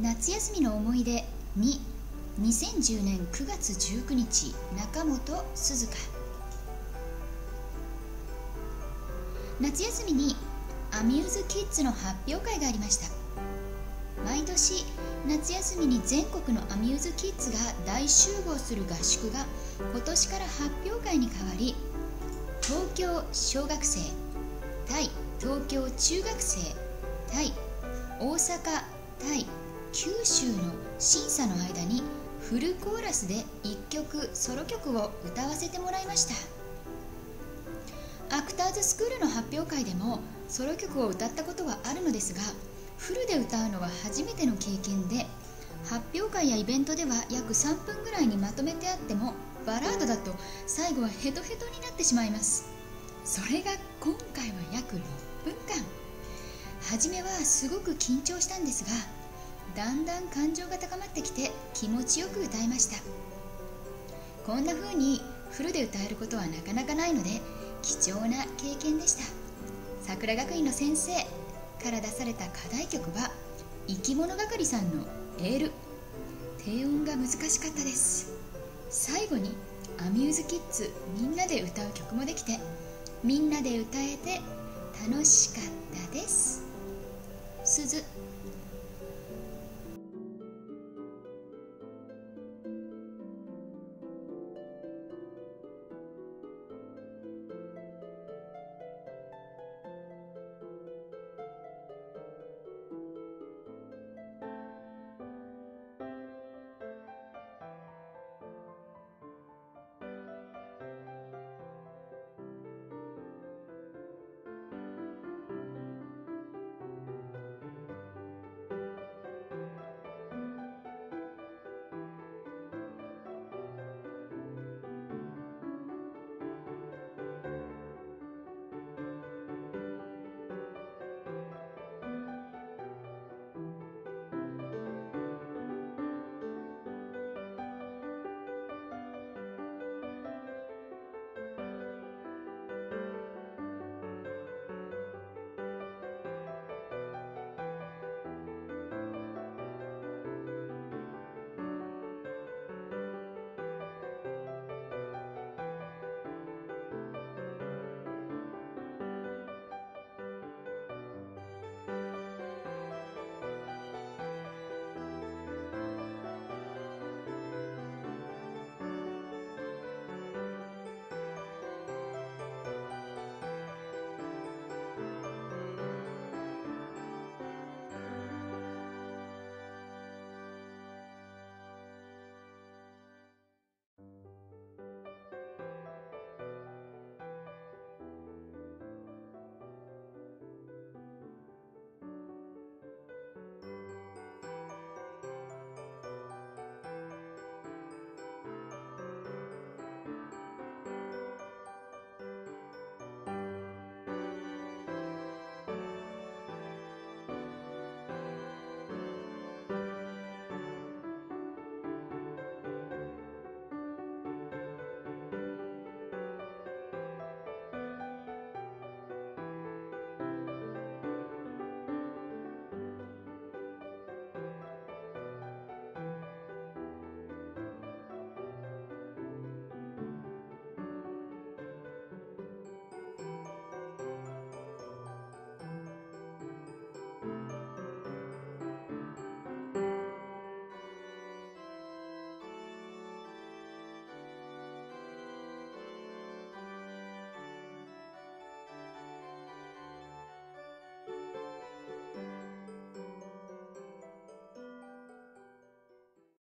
夏休みの思い出。2 2010年9月19日中本鈴鹿夏休みにアミューズキッズの発表会がありました。毎年夏休みに全国のアミューズキッズが大集合する合宿が今年から発表会に変わり東京小学生対東京中学生対大阪対九州の審査の間にフルコーラスで1曲ソロ曲を歌わせてもらいました。アクターズスクールの発表会でもソロ曲を歌ったことはあるのですがフルで歌うのは初めての経験で発表会やイベントでは約3分ぐらいにまとめてあってもバラードだと最後はヘトヘトになってしまいます。それが今回は約6分間。初めはすごく緊張したんですがだんだん感情が高まってきて気持ちよく歌えました。こんな風にフルで歌えることはなかなかないので貴重な経験でした。桜学院の先生から出された課題曲は生き物係さんの「エール」低音が難しかったです。最後にアミューズキッズみんなで歌う曲もできてみんなで歌えて楽しかったです。鈴。